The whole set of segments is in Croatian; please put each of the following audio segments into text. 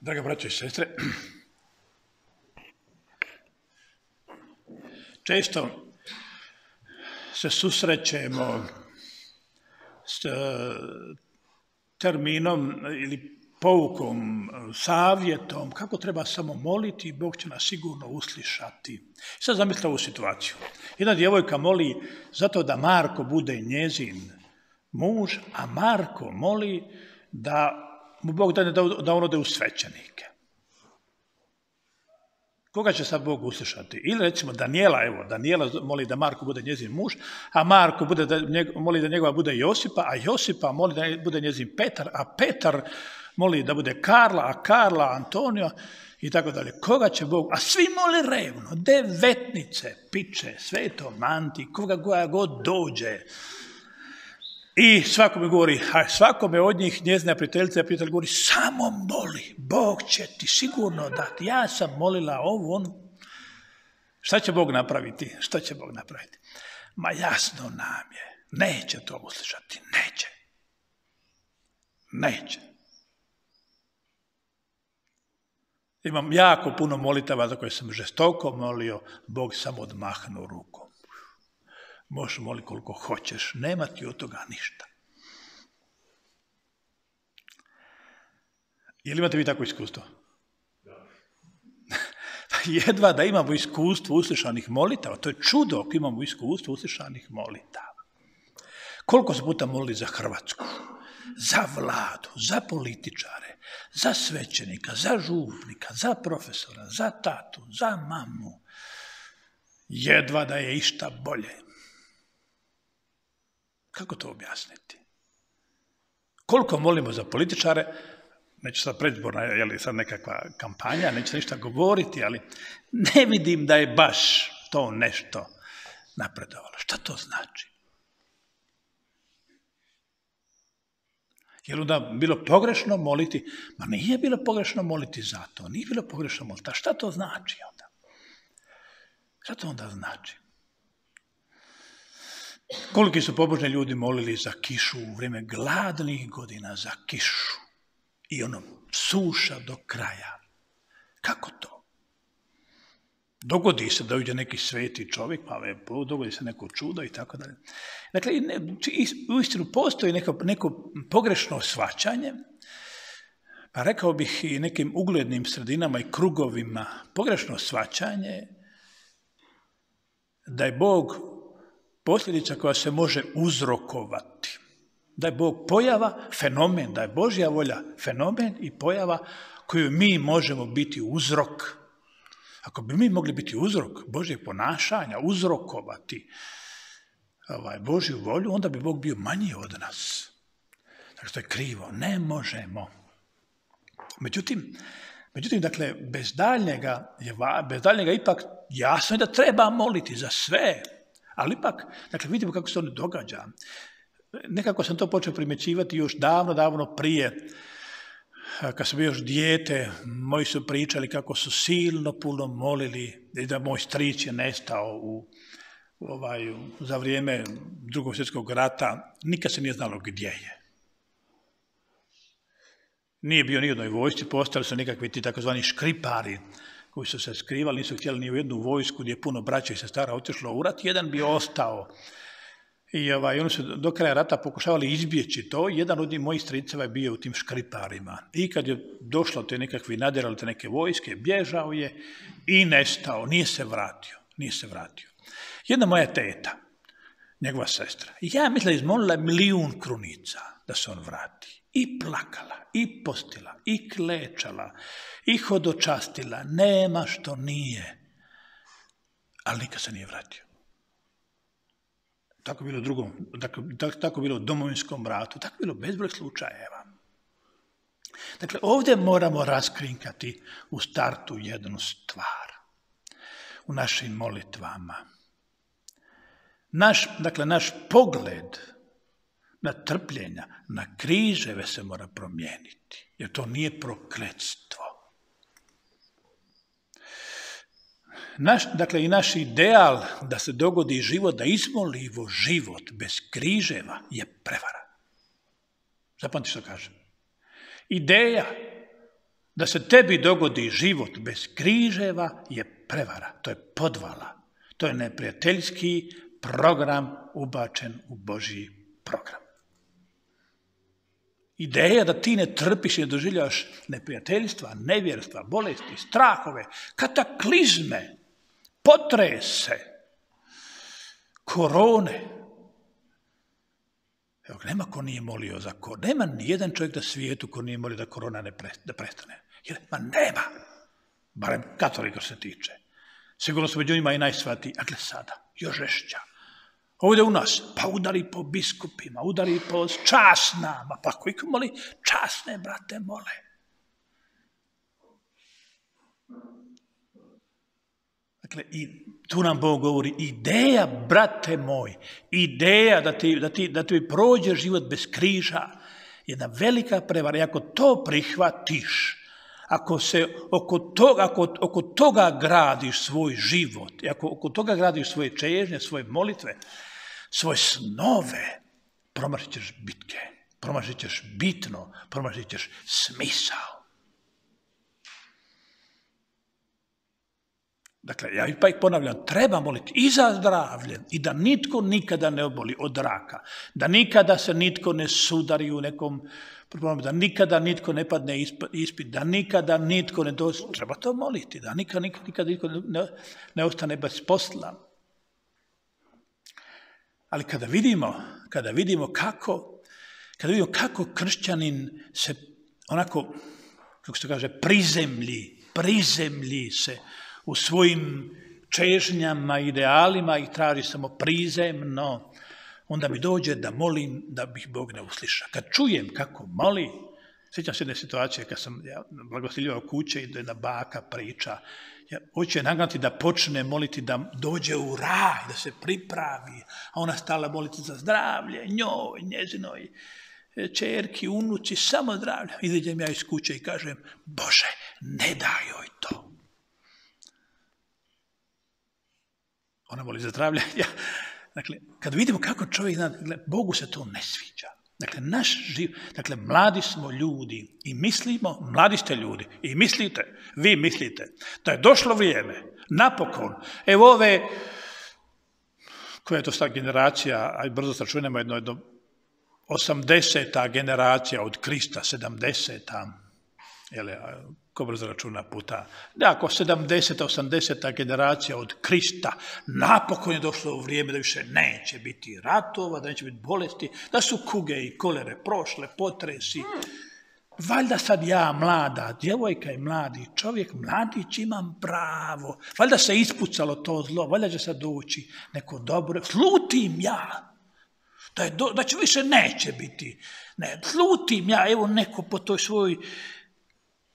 Draga braćo i sestre, često se susrećemo s e, terminom ili poukom, savjetom, kako treba samo moliti i Bog će nas sigurno uslišati. Sad zamislite ovu situaciju. Jedna djevojka moli zato da Marko bude njezin muž, a Marko moli da mu Bog da, da on ode u svećenike. Koga će sad Bog uslišati? Ili recimo Daniela, evo, Daniela moli da Marko bude njezin muž, a Marko bude da, moli da njegova bude Josipa, a Josipa moli da bude njezin Petar, a Petar moli da bude Karla, a Karla Antonio i tako dalje. Koga će Bog? A svi moli revno, devetnice, piče, sveto, manti, koga god dođe. I svakome govori, a svakome od njih njezina prijateljica, prijatelj govori, samo moli, Bog će ti sigurno dati. Ja sam molila ovu, on. Šta će Bog napraviti? Šta će Bog napraviti? Ma jasno nam je, neće to uslišati, neće. Neće. Imam jako puno molitava za koje sam žestoko molio, Bog samo odmahnuo rukom. Možeš moliti koliko hoćeš, nema ti od toga ništa. Je li imate vi takvo iskustvo? Jedva da imamo iskustvo uslišanih molitava, to je čudo ako imamo iskustvo uslišanih molitava. Koliko se puta molili za Hrvatsku, za vladu, za političare, za svećenika, za župnika, za profesora, za tatu, za mamu. Jedva da je išta bolje. Kako to objasniti? Koliko molimo za političare, neću sad predizborna, je li sad nekakva kampanja, neću ništa govoriti, ali ne vidim da je baš to nešto napredovalo. Šta to znači? Je li onda bilo pogrešno moliti? Ma nije bilo pogrešno moliti za to, nije bilo pogrešno moliti. A šta to znači onda? Šta to onda znači? Koliki su pobožni ljudi molili za kišu u vrijeme gladnih godina, za kišu. I ono, suša do kraja. Kako to? Dogodi se da uđe neki sveti čovjek, pa dogodi se neko čudo i tako dalje. Dakle, uistinu postoji neko, neko pogrešno svačanje, pa rekao bih i nekim uglednim sredinama i krugovima pogrešno svačanje da je Bog posljedica koja se može uzrokovati. Da je Bog pojava, fenomen, da je Božja volja fenomen i pojava koju mi možemo biti uzrok. Ako bi mi mogli biti uzrok Božjeg ponašanja, uzrokovati ovaj, Božju volju, onda bi Bog bio manji od nas. Dakle, to je krivo. Ne možemo. Međutim, međutim dakle, bez daljnjega, je, bez daljnjega ipak jasno je da treba moliti za sve ali ipak, dakle, vidimo kako se to ne događa. Nekako sam to počeo primjećivati još davno, davno prije, kad sam bio još dijete, moji su pričali kako su silno puno molili i da moj strić je nestao u, ovaj, za vrijeme drugog svjetskog rata. Nikad se nije znalo gdje je. Nije bio ni jednoj vojsci, postali su nekakvi ti takozvani škripari, koji su se skrivali, nisu htjeli ni u jednu vojsku gdje je puno braća i sestara otišlo u rat, jedan bi ostao. I ovaj, oni su do kraja rata pokušavali izbjeći to. Jedan od njih mojih striceva je bio u tim škriparima. I kad je došlo te nekakvi nadirali te neke vojske, bježao je i nestao. Nije se vratio. Nije se vratio. Jedna moja teta, njegova sestra, ja mislim da je izmolila milijun krunica da se on vrati. I plakala, i postila, i klečala, i hodočastila. Nema što nije. Ali nikad se nije vratio. Tako bilo drugom, tako, tako bilo domovinskom ratu, tako bilo bezbroj slučajeva. Dakle, ovdje moramo raskrinkati u startu jednu stvar. U našim molitvama. Naš, dakle, naš pogled na trpljenja, na križeve se mora promijeniti. Jer to nije prokletstvo. Naš, dakle, i naš ideal da se dogodi život, da izmolivo život bez križeva je prevara. Zapamti što kažem. Ideja Da se tebi dogodi život bez križeva je prevara, to je podvala. To je neprijateljski program ubačen u Božji program. Ideja da ti ne trpiš i ne doživljavaš neprijateljstva, nevjerstva, bolesti, strahove, kataklizme, potrese, korone. Evo, nema ko nije molio za koronu. Nema ni jedan čovjek na svijetu ko nije molio da korona ne prestane. Jer, ma nema. Barem katolika se tiče. Sigurno su među njima i najsvati, a gle sada, još žešća. Ovdje u nas, pa udari po biskupima, udari po časnama, pa koji moli časne, brate, mole. Dakle, i tu nam Bog govori, ideja, brate moj, ideja da ti, da ti, da ti prođe život bez križa, jedna velika prevara. I ako to prihvatiš, ako se oko toga, ako, oko toga gradiš svoj život, ako oko toga gradiš svoje čežnje, svoje molitve, svoje snove, promašit ćeš bitke, promašit ćeš bitno, promašit ćeš smisao. Dakle, ja ipak ponavljam, treba moliti i za zdravlje i da nitko nikada ne oboli od raka, da nikada se nitko ne sudari u nekom problemu, da nikada nitko ne padne ispit, da nikada nitko ne dođe, treba to moliti, da nikada, nikada, nikada nitko ne, ne ostane bez posla. Ali kada vidimo, kada vidimo kako, kada vidimo kako kršćanin se onako, kako se kaže, prizemlji, prizemlji se u svojim čežnjama, idealima i traži samo prizemno, onda mi dođe da molim da bih Bog ne usliša. Kad čujem kako moli, sjećam se jedne situacije kad sam ja, blagostiljivao kuće i da jedna baka priča, ja, hoće nagnati da počne moliti da dođe u raj, da se pripravi, a ona stala moliti za zdravlje, njoj, njezinoj čerki, unuci, samo zdravlje. Izađem ja iz kuće i kažem, Bože, ne daj joj to. Ona moli za zdravlje. Dakle, kad vidimo kako čovjek zna, dakle, Bogu se to ne sviđa. Dakle, naš živ, dakle, mladi smo ljudi i mislimo, mladi ste ljudi i mislite, vi mislite, da je došlo vrijeme, napokon, evo ove, koja je to sta generacija, aj brzo sračunemo jedno, jedno, 80. generacija od Krista, 70. Jel, ko brzo računa puta. Ako 70. 80. generacija od Krista, napokon je došlo u vrijeme da više neće biti ratova, da neće biti bolesti, da su kuge i kolere prošle, potresi. Valjda sad ja, mlada djevojka i mladi čovjek, mladić imam pravo. Valjda se ispucalo to zlo, valjda će sad doći neko dobro. Slutim ja. Da, više neće biti. Ne, slutim ja, evo neko po toj svojoj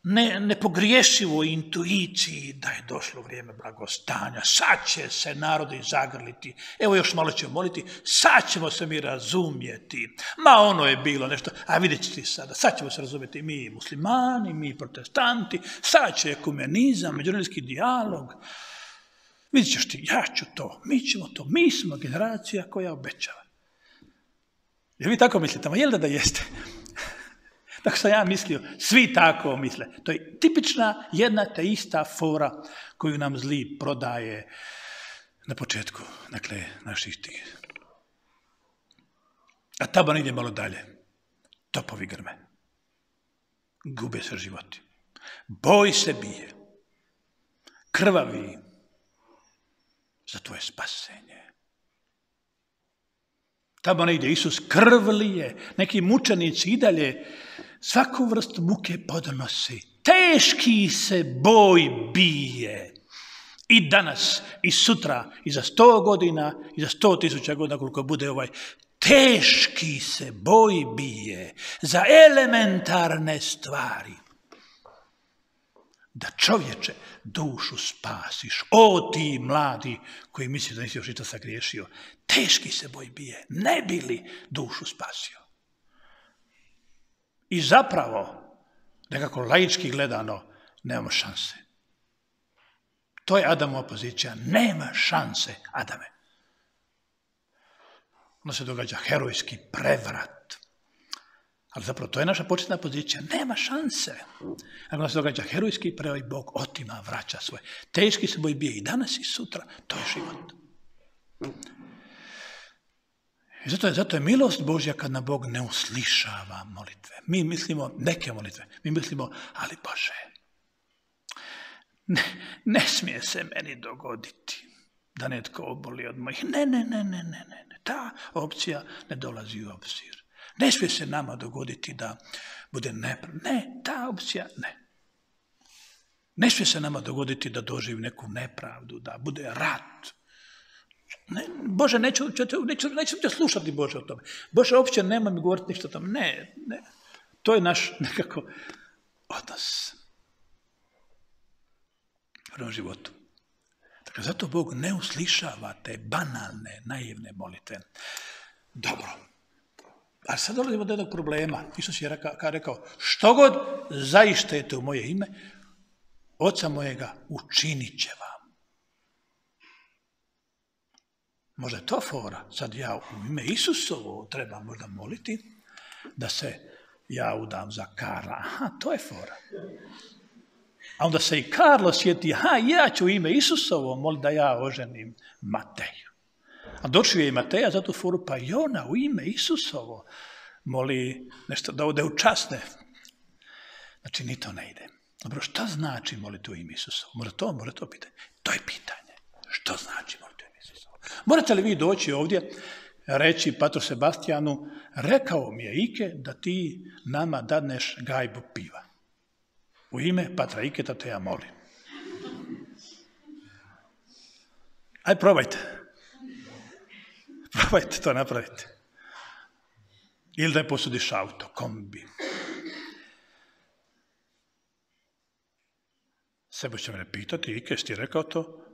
ne, nepogriješivoj intuiciji da je došlo vrijeme blagostanja. Sad će se narodi zagrliti. Evo još malo ćemo moliti. Sad ćemo se mi razumjeti. Ma ono je bilo nešto. A vidjet ćete sada. Sad ćemo se razumjeti mi muslimani, mi protestanti. Sad će ekumenizam, međunarodski dijalog. Vidjet ćeš ti, ja ću to, mi ćemo to. Mi smo generacija koja obećava. Jel vi tako mislite? Ma jel da da jeste? Tako sam ja mislio, svi tako misle. To je tipična jedna te ista fora koju nam zli prodaje na početku, dakle, naših tih. A tamo ide malo dalje. Topovi grme. Gube se životi. Boj se bije. Krvavi za tvoje spasenje. Tamo ne ide Isus krvlije. Neki mučenici i dalje svaku vrstu muke podnosi. Teški se boj bije. I danas, i sutra, i za sto godina, i za sto tisuća godina koliko bude ovaj teški se boj bije za elementarne stvari. Da čovječe dušu spasiš. O ti mladi koji misli da nisi još i to sagriješio. Teški se boj bije. Ne bi li dušu spasio? I zapravo, nekako laički gledano, nema šanse. To je Adamova pozicija. Nema šanse, Adame. Onda se događa herojski prevrat. Ali zapravo to je naša početna pozicija. Nema šanse. Ako nas događa herojski prevoj, Bog otima, vraća svoje. Teški se boj bije i danas i sutra. To je život. I zato je, zato je milost Božja kad na Bog ne uslišava molitve. Mi mislimo, neke molitve, mi mislimo, ali Bože, ne, ne smije se meni dogoditi da netko oboli od mojih. Ne, ne, ne, ne, ne, ne. Ta opcija ne dolazi u obzir. Ne smije se nama dogoditi da bude nepravda. Ne, ta opcija ne. Ne smije se nama dogoditi da doživi neku nepravdu, da bude rat. Bože, neću, neću, neću te slušati Bože o tome. Bože, uopće nema mi govoriti ništa o tome. Ne, ne. To je naš nekako odnos prvom životu. Dakle, zato Bog ne uslišava te banalne, naivne molitve. Dobro. A sad dolazimo do jednog problema. Isus je rekao, što god zaištete u moje ime, oca mojega učinit će vam. Možda je to fora. Sad ja u ime Isusovo treba možda moliti da se ja udam za Karla. Aha, to je fora. A onda se i Karlo sjeti, ha, ja ću ime Isusovo moli da ja oženim Mateju. A došli je i Mateja za tu foru, pa i ona u ime Isusovo moli nešto da ode u časne. Znači, ni to ne ide. Dobro, šta znači moliti u ime Isusovo? Mora to, mora to pitanje. To je pitanje. Što znači moliti u ime Isusovo? Morate li vi doći ovdje reći Patru Sebastijanu, rekao mi je Ike da ti nama dadneš gajbu piva. U ime Patra Iketa te ja molim. Aj probajte. Probajte to napraviti. Ili da je posudiš auto, kombi. Sebo će me pitati, Ike, ti rekao to?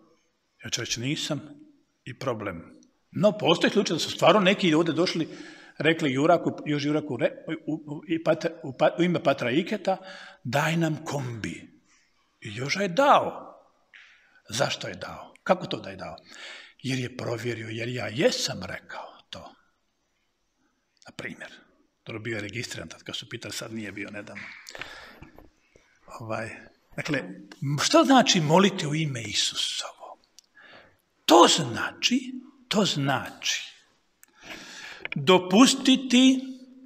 Ja ću reći nisam i problem. No, postoji slučaj da su stvarno neki ovdje došli rekli Juraku, još Juraku u, u, u, ime Patra Iketa, daj nam kombi. I Joža je dao. Zašto je dao? Kako to da je dao? Jer je provjerio, jer ja jesam rekao to. Na primjer. To bio je registriran, tad kad su pitali, sad nije bio nedavno. Ovaj, dakle, što znači moliti u ime Isusovo? To znači, to znači dopustiti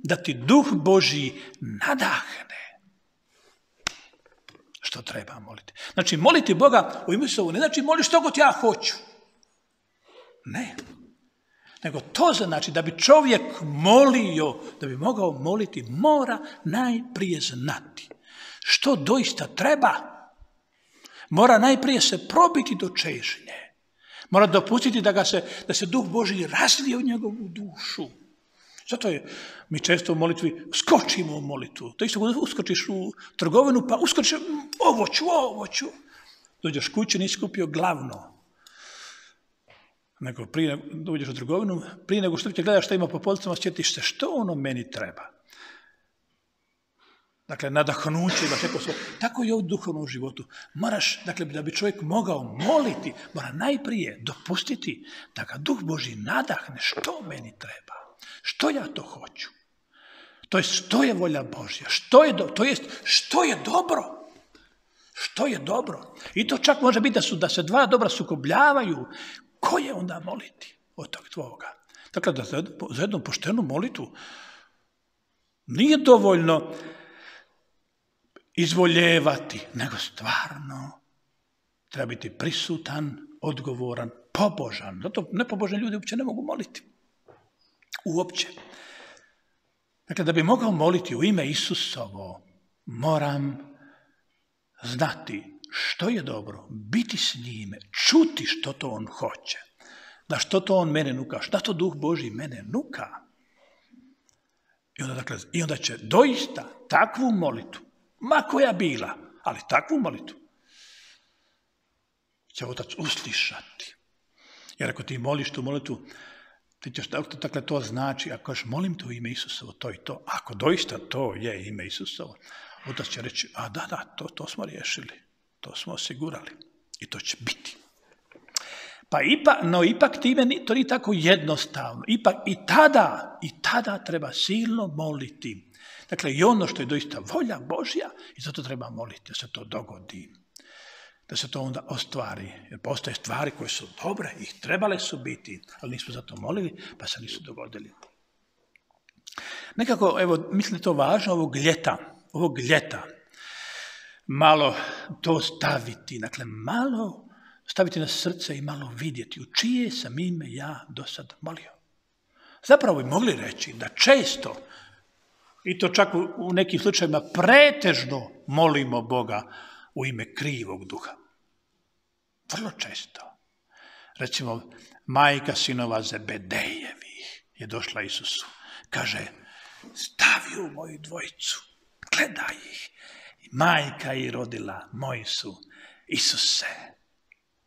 da ti duh Boži nadahne. Što treba moliti? Znači, moliti Boga u ime Sovu ne znači moli što god ja hoću. Ne. Nego to znači da bi čovjek molio, da bi mogao moliti, mora najprije znati što doista treba. Mora najprije se probiti do čežnje. Mora dopustiti da, ga se, da se duh Boži razvije u njegovu dušu. Zato je, mi često u molitvi skočimo u molitvu. To isto uskočiš u trgovinu, pa uskočiš, ovo ću, ovo ću. Dođeš kući, nisi kupio glavno. Nego prije dođeš u trgovinu, prije nego što ti gledaš šta ima po policama, sjetiš se što ono meni treba. Dakle, nadahnuće imaš neko svoje. Tako i u duhovnom životu. Moraš, dakle, da bi čovjek mogao moliti, mora najprije dopustiti da ga duh Boži nadahne što meni treba. Što ja to hoću? To je što je volja Božja? Što je do, to jest što je dobro? Što je dobro? I to čak može biti da, su, da se dva dobra sukobljavaju. Ko je onda moliti od tog tvoga? Dakle, da za, jednu poštenu molitu nije dovoljno izvoljevati, nego stvarno treba biti prisutan, odgovoran, pobožan. Zato nepobožni ljudi uopće ne mogu moliti. Uopće. Dakle, da bi mogao moliti u ime Isusovo, moram znati što je dobro, biti s njime, čuti što to on hoće, da što to on mene nuka, šta to duh Boži mene nuka. I onda, dakle, I onda će doista takvu molitu ma koja bila, ali takvu molitu će otac uslišati. Jer ako ti moliš tu molitu, ti ćeš, dakle to znači, ako kažeš molim u ime Isusovo, to i to, ako doista to je ime Isusovo, otac će reći, a da, da, to, to smo riješili, to smo osigurali i to će biti. Pa ipak, no ipak time to nije tako jednostavno. Ipak i tada, i tada treba silno moliti Dakle, i ono što je doista volja Božja i zato treba moliti da se to dogodi. Da se to onda ostvari. Jer postoje stvari koje su dobre, ih trebale su biti, ali nismo zato molili, pa se nisu dogodili. Nekako, evo, mislim da je to važno ovog ljeta, ovog ljeta, malo to staviti, dakle, malo staviti na srce i malo vidjeti u čije sam ime ja do sad molio. Zapravo bi mogli reći da često, i to čak u nekim slučajevima pretežno molimo Boga u ime krivog duha. Vrlo često. Recimo, majka sinova Zebedejevih je došla Isusu. Kaže, stavi u moju dvojicu, gledaj ih. Majka i rodila, moji su, Isuse,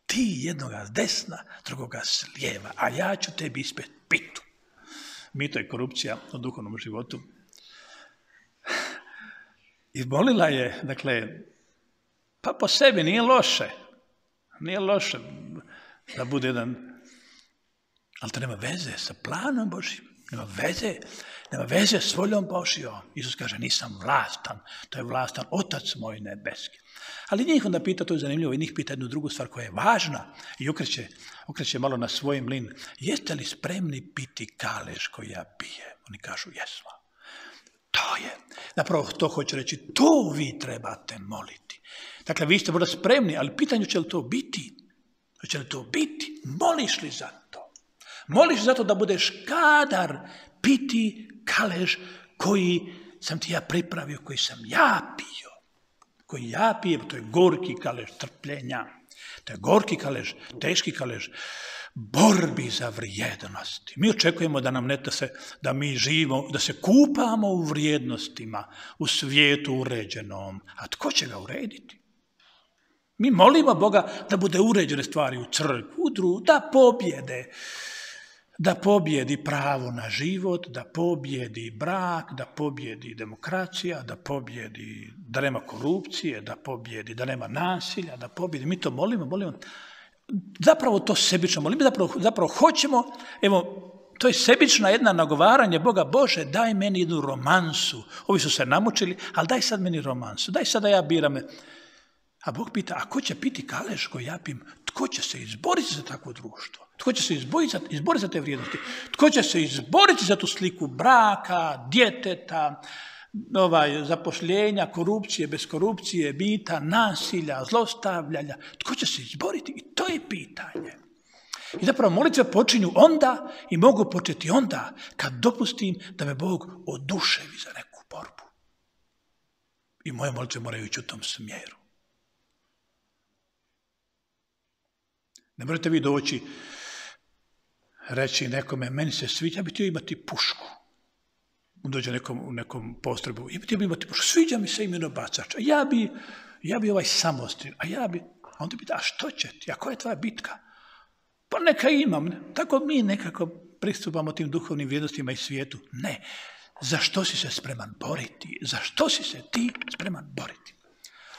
ti jednoga s desna, drugoga s lijeva, a ja ću tebi ispet pitu. Mito je korupcija u duhovnom životu. I molila je, dakle, pa po sebi nije loše. Nije loše da bude jedan, ali to nema veze sa planom Božim. Nema veze, nema veze s voljom Božijom. Isus kaže, nisam vlastan, to je vlastan Otac moj nebeski. Ali njih onda pita, to je zanimljivo, i njih pita jednu drugu stvar koja je važna i okreće, malo na svoj mlin. Jeste li spremni piti kalež koji ja pije? Oni kažu, jesmo. To je. Zapravo to hoće reći, to vi trebate moliti. Dakle, vi ste možda spremni, ali pitanje će li to biti? Hoće li to biti? Moliš li za to? Moliš za to da budeš kadar piti kalež koji sam ti ja pripravio, koji sam ja pio koji ja pijem, to je gorki kalež trpljenja, to je gorki kalež, teški kalež, borbi za vrijednosti. Mi očekujemo da nam ne se, da mi živimo, da se kupamo u vrijednostima, u svijetu uređenom. A tko će ga urediti? Mi molimo Boga da bude uređene stvari u crkvu, u da pobjede, da pobjedi pravo na život, da pobjedi brak, da pobjedi demokracija, da pobjedi da nema korupcije, da pobjedi da nema nasilja, da pobjedi. Mi to molimo, molimo. Zapravo to sebično molimo, zapravo, zapravo hoćemo, evo, to je sebična jedna nagovaranje Boga, Bože, daj meni jednu romansu. Ovi su se namučili, ali daj sad meni romansu, daj sad da ja biram. A Bog pita, a ko će piti kalež koji ja pim? Tko će se izboriti za takvo društvo? Tko će se izboriti za, izboriti za te vrijednosti? Tko će se izboriti za tu sliku braka, djeteta, ovaj, zapošljenja, korupcije, bez korupcije, bita, nasilja, zlostavljanja? Tko će se izboriti? I to je pitanje. I zapravo molitve počinju onda i mogu početi onda kad dopustim da me Bog oduševi za neku borbu. I moje molitve moraju ići u tom smjeru. Ne možete vi doći reći nekome, meni se sviđa, bi htio imati pušku. Dođe nekom, u nekom postrebu, ja bi htio imati sviđa mi se imeno bacač, a ja bi, ja bi ovaj samostin, a ja bi, a onda pita, a što će ti, a koja je tvoja bitka? Pa neka imam, tako mi nekako pristupamo tim duhovnim vrijednostima i svijetu. Ne, za što si se spreman boriti? Za što si se ti spreman boriti?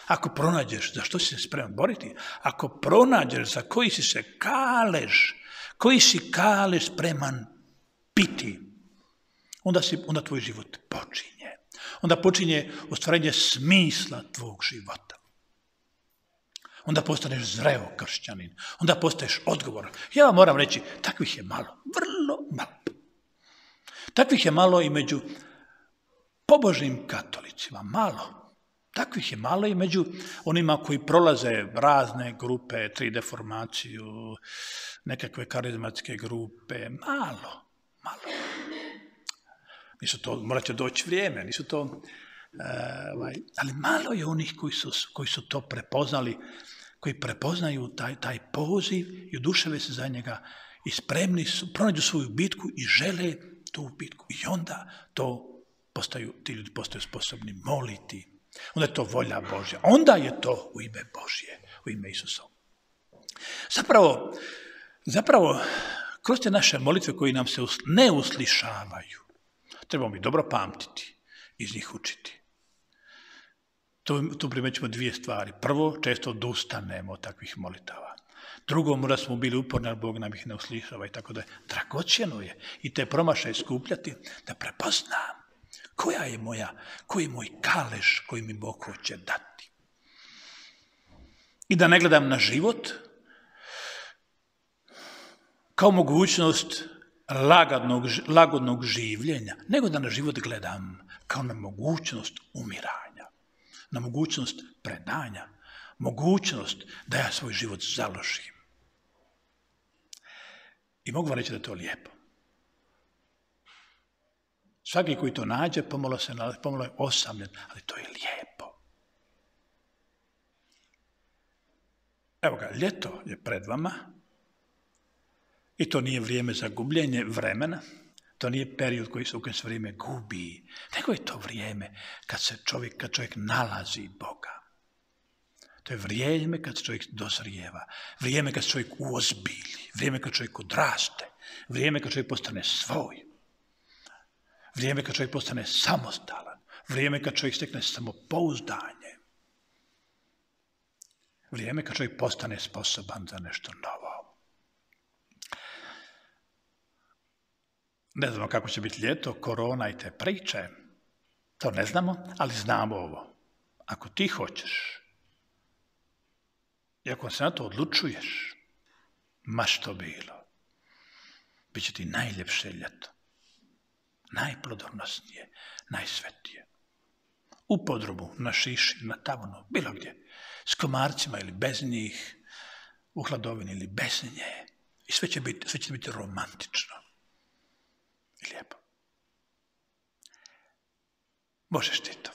Ako pronađeš za što si se spreman boriti, ako pronađeš za koji si se kalež koji si kale spreman piti, onda, si, onda tvoj život počinje. Onda počinje ostvarenje smisla tvog života. Onda postaneš zreo kršćanin. Onda postaješ odgovoran. Ja vam moram reći, takvih je malo. Vrlo malo. Takvih je malo i među pobožnim katolicima. Malo. Takvih je malo i među onima koji prolaze razne grupe, tri deformaciju, nekakve karizmatske grupe, malo, malo. Nisu to, morat će doći vrijeme, nisu to, uh, ali malo je onih koji su, koji su to prepoznali, koji prepoznaju taj, taj poziv i oduševe se za njega i spremni su, pronađu svoju bitku i žele tu bitku. I onda to postaju, ti ljudi postaju sposobni moliti. Onda je to volja Božja. Onda je to u ime Božje, u ime Isusa. Zapravo, Zapravo, kroz te naše molitve koji nam se ne uslišavaju, trebamo mi dobro pamtiti, iz njih učiti. Tu, tu primećemo dvije stvari. Prvo, često odustanemo od takvih molitava. Drugo, mora smo bili uporni, ali Bog nam ih ne uslišava i tako da je. Dragoćeno je i te promašaje skupljati da prepoznam Koja je moja, koji je moj kaleš koji mi Bog hoće dati? I da ne gledam na život kao mogućnost lagodnog, lagodnog življenja, nego da na život gledam kao na mogućnost umiranja, na mogućnost predanja, mogućnost da ja svoj život založim. I mogu vam reći da je to lijepo. Svaki koji to nađe, pomalo, se, pomalo je osamljen, ali to je lijepo. Evo ga, ljeto je pred vama i to nije vrijeme za gubljenje vremena, to nije period koji se u kojem se vrijeme gubi, nego je to vrijeme kad se čovjek, kad čovjek nalazi Boga. To je vrijeme kad čovjek dozrijeva, vrijeme kad čovjek uozbilji, vrijeme kad čovjek odraste, vrijeme kad čovjek postane svoj, vrijeme kad čovjek postane samostalan, vrijeme kad čovjek stekne samopouzdanje, vrijeme kad čovjek postane sposoban za nešto novo. Ne znamo kako će biti ljeto, korona i te priče, to ne znamo, ali znamo ovo. Ako ti hoćeš i ako se na to odlučuješ, ma što bilo, bit će ti najljepše ljeto, najplodonosnije, najsvetije. U podrubu, na šiši, na tavonu, bilo gdje, s komarcima ili bez njih, u hladovini ili bez nje. I sve će biti, sve će biti romantično lijepo. Možeš ti to.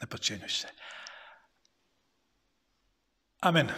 Ne pocijenjuj se. Amen.